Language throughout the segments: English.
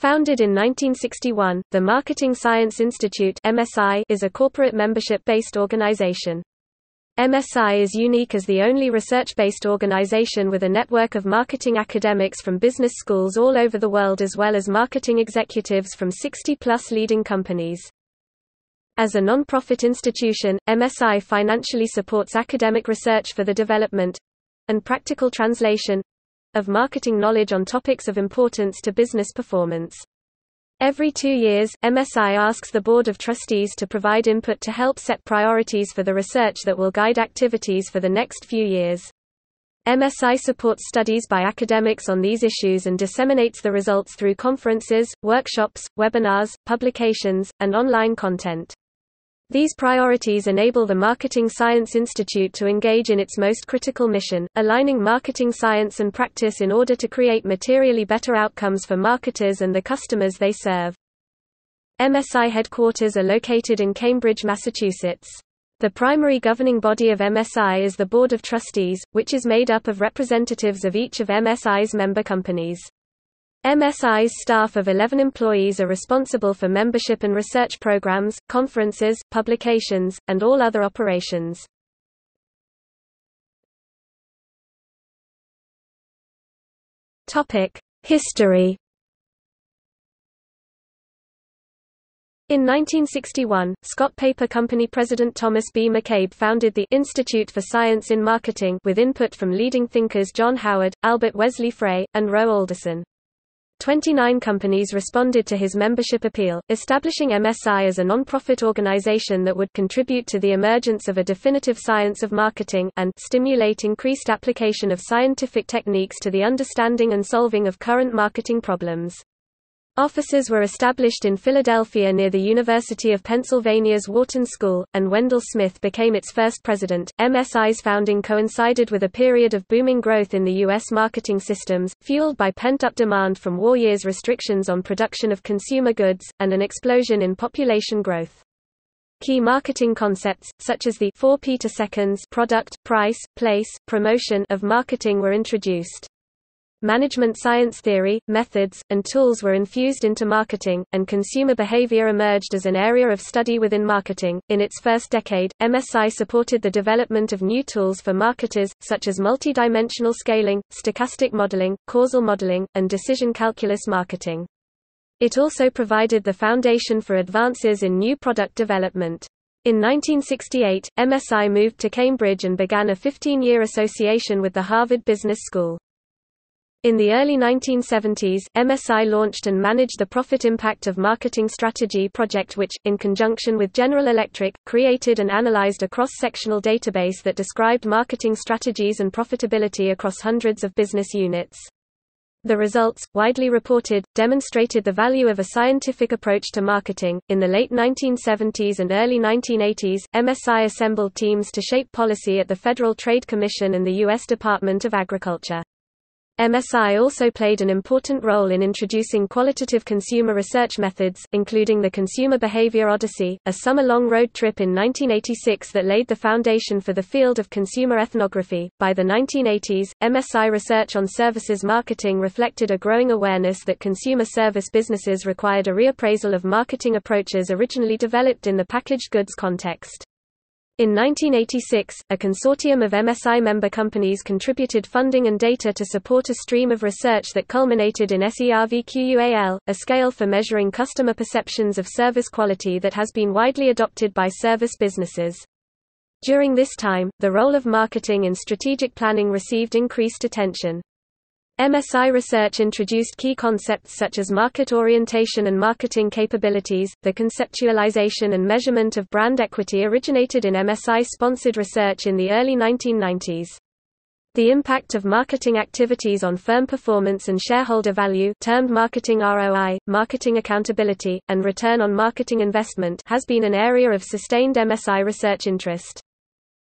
Founded in 1961, the Marketing Science Institute (MSI) is a corporate membership-based organization. MSI is unique as the only research-based organization with a network of marketing academics from business schools all over the world as well as marketing executives from 60-plus leading companies. As a non-profit institution, MSI financially supports academic research for the development—and practical translation of marketing knowledge on topics of importance to business performance. Every two years, MSI asks the Board of Trustees to provide input to help set priorities for the research that will guide activities for the next few years. MSI supports studies by academics on these issues and disseminates the results through conferences, workshops, webinars, publications, and online content. These priorities enable the Marketing Science Institute to engage in its most critical mission, aligning marketing science and practice in order to create materially better outcomes for marketers and the customers they serve. MSI headquarters are located in Cambridge, Massachusetts. The primary governing body of MSI is the Board of Trustees, which is made up of representatives of each of MSI's member companies. MSI's staff of 11 employees are responsible for membership and research programs, conferences, publications, and all other operations. History In 1961, Scott Paper Company President Thomas B. McCabe founded the Institute for Science in Marketing with input from leading thinkers John Howard, Albert Wesley Frey, and Wroe Alderson. 29 companies responded to his membership appeal, establishing MSI as a non-profit organization that would contribute to the emergence of a definitive science of marketing and stimulate increased application of scientific techniques to the understanding and solving of current marketing problems. Offices were established in Philadelphia near the University of Pennsylvania's Wharton School, and Wendell Smith became its first president. MSI's founding coincided with a period of booming growth in the U.S. marketing systems, fueled by pent up demand from war years' restrictions on production of consumer goods, and an explosion in population growth. Key marketing concepts, such as the 4P to seconds product, price, place, promotion of marketing were introduced. Management science theory, methods, and tools were infused into marketing, and consumer behavior emerged as an area of study within marketing. In its first decade, MSI supported the development of new tools for marketers, such as multidimensional scaling, stochastic modeling, causal modeling, and decision calculus marketing. It also provided the foundation for advances in new product development. In 1968, MSI moved to Cambridge and began a 15-year association with the Harvard Business School. In the early 1970s, MSI launched and managed the Profit Impact of Marketing Strategy project which, in conjunction with General Electric, created and analyzed a cross-sectional database that described marketing strategies and profitability across hundreds of business units. The results, widely reported, demonstrated the value of a scientific approach to marketing. In the late 1970s and early 1980s, MSI assembled teams to shape policy at the Federal Trade Commission and the U.S. Department of Agriculture. MSI also played an important role in introducing qualitative consumer research methods, including the Consumer Behavior Odyssey, a summer-long road trip in 1986 that laid the foundation for the field of consumer ethnography. By the 1980s, MSI research on services marketing reflected a growing awareness that consumer service businesses required a reappraisal of marketing approaches originally developed in the packaged goods context. In 1986, a consortium of MSI member companies contributed funding and data to support a stream of research that culminated in SERVQUAL, a scale for measuring customer perceptions of service quality that has been widely adopted by service businesses. During this time, the role of marketing in strategic planning received increased attention. MSI research introduced key concepts such as market orientation and marketing capabilities. The conceptualization and measurement of brand equity originated in MSI sponsored research in the early 1990s. The impact of marketing activities on firm performance and shareholder value termed marketing ROI, marketing accountability, and return on marketing investment has been an area of sustained MSI research interest.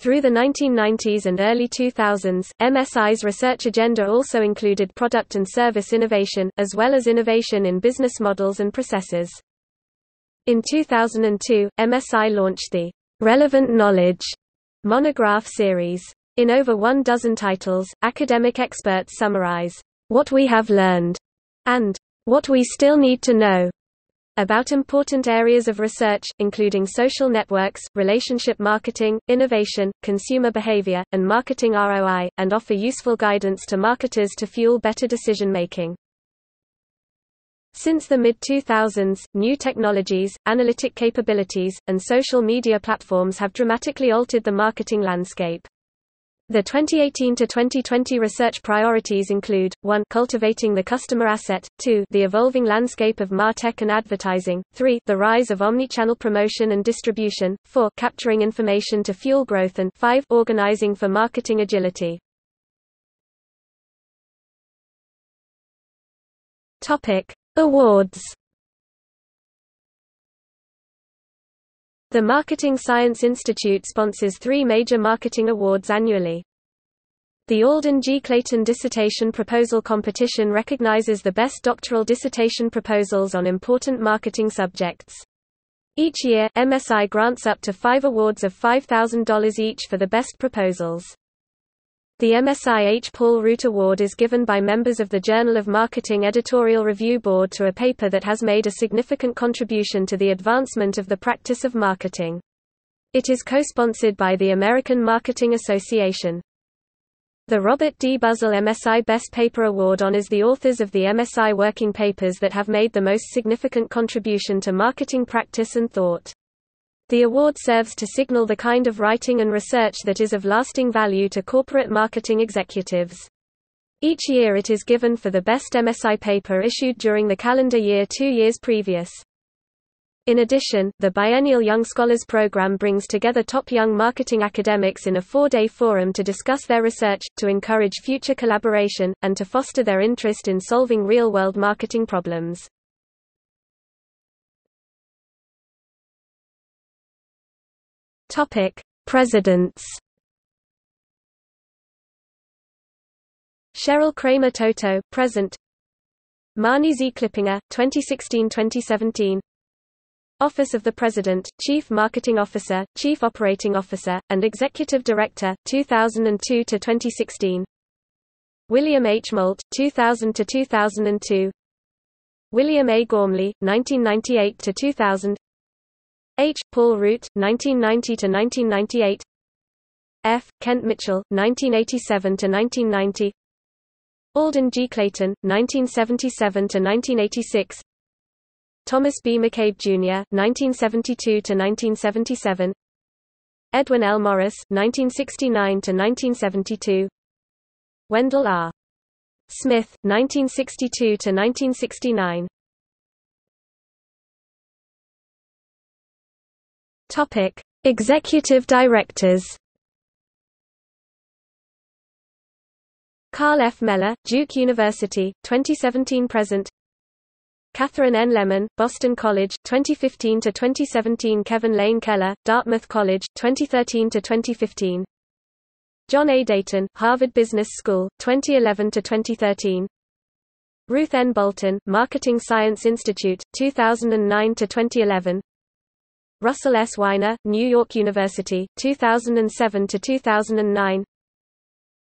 Through the 1990s and early 2000s, MSI's research agenda also included product and service innovation, as well as innovation in business models and processes. In 2002, MSI launched the Relevant Knowledge monograph series. In over one dozen titles, academic experts summarize what we have learned and What We Still Need to Know about important areas of research, including social networks, relationship marketing, innovation, consumer behavior, and marketing ROI, and offer useful guidance to marketers to fuel better decision-making. Since the mid-2000s, new technologies, analytic capabilities, and social media platforms have dramatically altered the marketing landscape. The 2018 to 2020 research priorities include 1 cultivating the customer asset, 2 the evolving landscape of martech and advertising, 3 the rise of omnichannel promotion and distribution, 4 capturing information to fuel growth and 5 organizing for marketing agility. Topic: Awards. The Marketing Science Institute sponsors three major marketing awards annually. The Alden G. Clayton Dissertation Proposal Competition recognizes the best doctoral dissertation proposals on important marketing subjects. Each year, MSI grants up to five awards of $5,000 each for the best proposals. The MSI H. Paul Root Award is given by members of the Journal of Marketing Editorial Review Board to a paper that has made a significant contribution to the advancement of the practice of marketing. It is co-sponsored by the American Marketing Association. The Robert D. Buzzell MSI Best Paper Award honors the authors of the MSI working papers that have made the most significant contribution to marketing practice and thought. The award serves to signal the kind of writing and research that is of lasting value to corporate marketing executives. Each year it is given for the best MSI paper issued during the calendar year two years previous. In addition, the biennial Young Scholars Program brings together top young marketing academics in a four-day forum to discuss their research, to encourage future collaboration, and to foster their interest in solving real-world marketing problems. Topic: Presidents. Cheryl Kramer Toto, present. Marni Z. Clippinger, 2016-2017. Office of the President, Chief Marketing Officer, Chief Operating Officer, and Executive Director, 2002 to 2016. William H. Moult, 2000 to 2002. William A. Gormley, 1998 to 2000. H. Paul Root, 1990 to 1998. F. Kent Mitchell, 1987 to 1990. Alden G. Clayton, 1977 to 1986. Thomas B. McCabe, Jr. 1972 to 1977. Edwin L. Morris 1969 to 1972. Wendell R. Smith 1962 Topic: Executive Directors. Carl F. Mela, Duke University, 2017 present. Katherine N. Lemon, Boston College, 2015 to 2017. Kevin Lane Keller, Dartmouth College, 2013 to 2015. John A. Deighton, Harvard Business School, 2011 to 2013. Ruth N. Bolton, Marketing Science Institute, 2009 to 2011. Russell S. Winer, New York University, 2007 to 2009.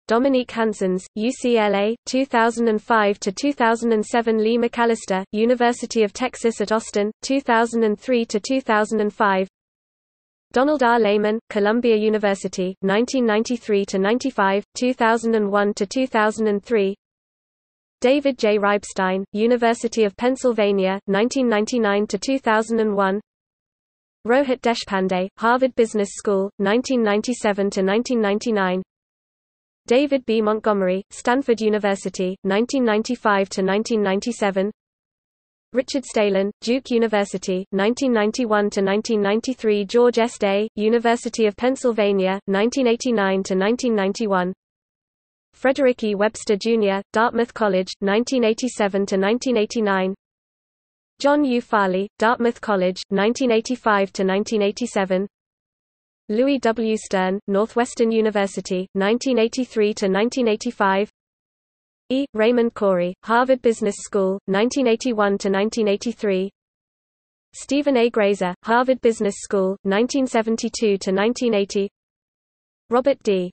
Dominique Hanssens, UCLA, 2005 to 2007. Leigh McAlister, University of Texas at Austin, 2003 to 2005. Donald R. Lehmann, Columbia University, 1993 to 95, 2001 to 2003. David J. Reibstein, University of Pennsylvania, 1999 to 2001. Rohit Deshpande, Harvard Business School, 1997 to 1999. David B. Montgomery, Stanford University, 1995 to 1997. Richard Staelin, Duke University, 1991 to 1993. George S. Day, University of Pennsylvania, 1989 to 1991. Frederick E. Webster Jr., Dartmouth College, 1987 to 1989. John U. Farley, Dartmouth College, 1985 to 1987. Louis W. Stern, Northwestern University, 1983 to 1985. E. Raymond Corey, Harvard Business School, 1981 to 1983. Stephen A. Greyser, Harvard Business School, 1972 to 1980. Robert D.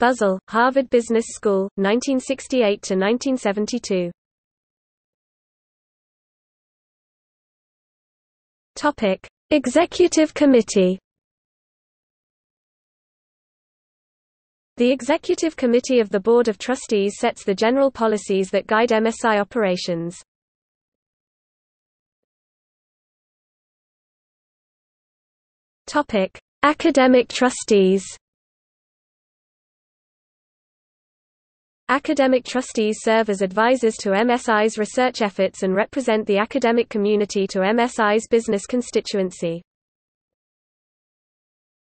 Buzzell, Harvard Business School, 1968 to 1972. Topic: Executive Committee. The Executive Committee of the Board of Trustees sets the general policies that guide MSI operations. Topic: Academic trustees. Academic trustees serve as advisors to MSI's research efforts and represent the academic community to MSI's business constituency.